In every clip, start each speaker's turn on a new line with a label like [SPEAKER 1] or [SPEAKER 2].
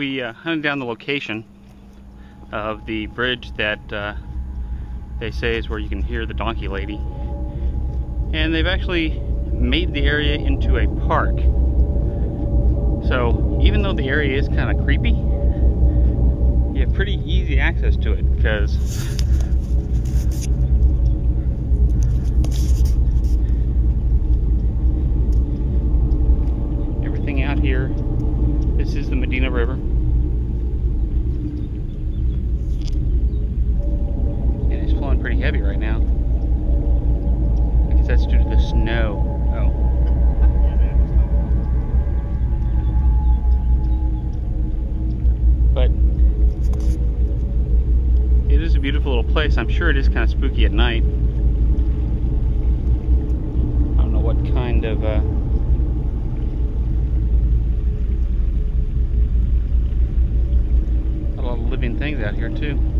[SPEAKER 1] We uh, hunted down the location of the bridge that uh, they say is where you can hear the donkey lady. And they've actually made the area into a park. So even though the area is kind of creepy, you have pretty easy access to it because everything out here, this is the Medina River. Place. I'm sure it is kind of spooky at night. I don't know what kind of uh, a lot of living things out here too.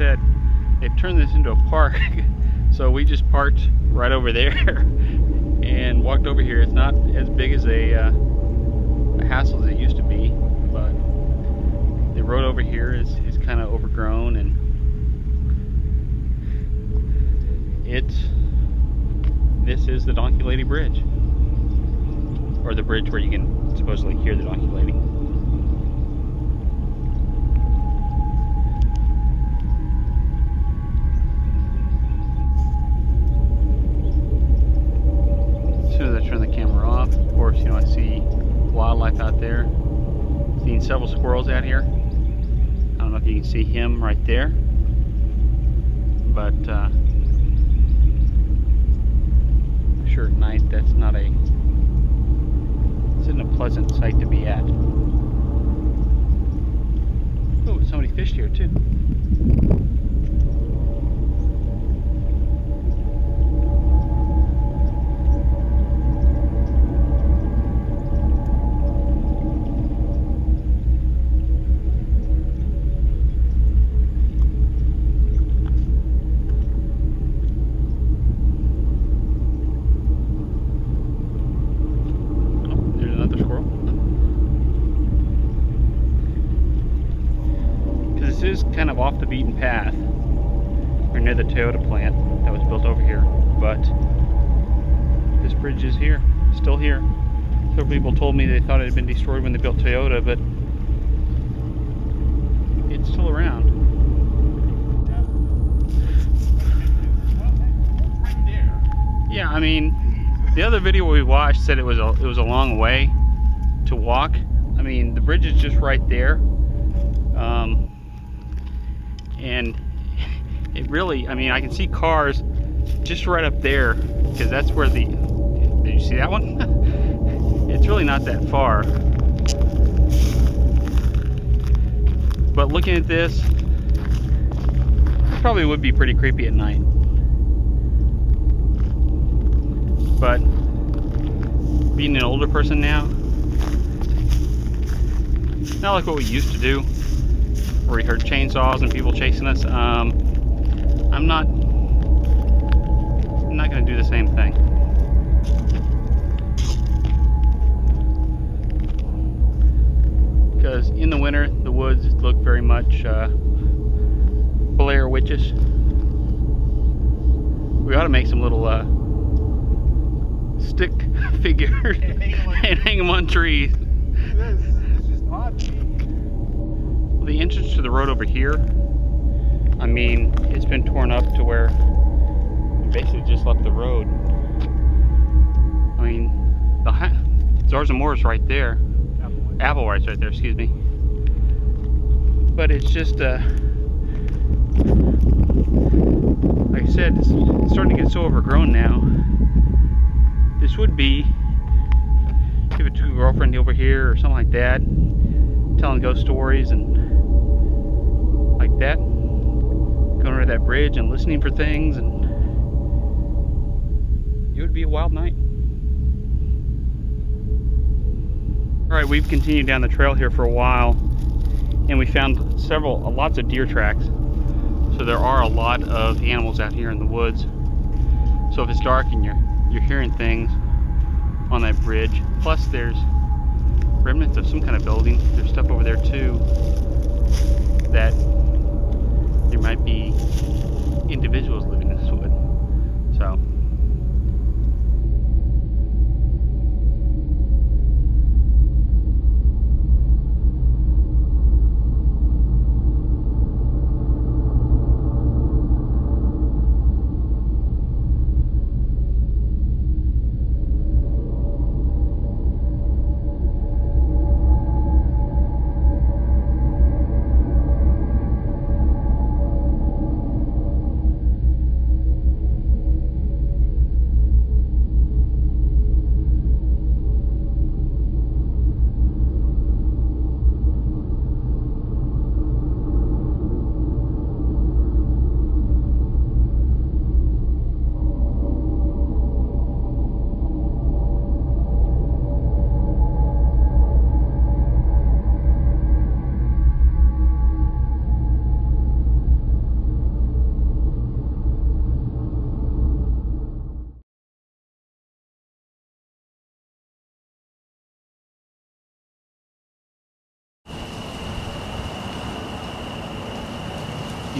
[SPEAKER 1] Said, they've turned this into a park. so we just parked right over there and walked over here. It's not as big as a, uh, a hassle as it used to be, but the road over here is, is kind of overgrown and it's this is the Donkey Lady Bridge. Or the bridge where you can supposedly hear the Donkey Lady. Seen several squirrels out here. I don't know if you can see him right there. But, uh, sure at night that's not a, this isn't a pleasant sight to be at. Oh, somebody fished here too. Off the beaten path. We're near the Toyota plant that was built over here. But this bridge is here, still here. Several people told me they thought it had been destroyed when they built Toyota, but it's still around. Yeah, I mean, the other video we watched said it was a it was a long way to walk. I mean, the bridge is just right there, um, and it really. I mean, I can see cars just right up there because that's where the. Did you see that one? it's really not that far. But looking at this, probably would be pretty creepy at night. But being an older person now, not like what we used to do, where we heard chainsaws and people chasing us. Um, I'm not, I'm not going to do the same thing. Because in the winter, the woods look very much uh, Blair Witches. We ought to make some little uh, stick figures and hang them on trees.
[SPEAKER 2] This, this is odd to me.
[SPEAKER 1] Well, the entrance to the road over here, I mean, it's been torn up to where we basically just left the road. I mean, the Zarzamora's right there. Applewhite's right there, excuse me. But it's just, uh, like I said, it's, it's starting to get so overgrown now. This would be, give it to a girlfriend over here or something like that, telling ghost stories and like that. Going over that bridge and listening for things and it would be a wild night. All right, we've continued down the trail here for a while and we found several, uh, lots of deer tracks. So there are a lot of animals out here in the woods. So if it's dark and you're, you're hearing things on that bridge, plus there's remnants of some kind of building. There's stuff over there too that there might be individuals living in this wood. So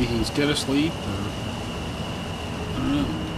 [SPEAKER 3] He's get asleep or I don't know.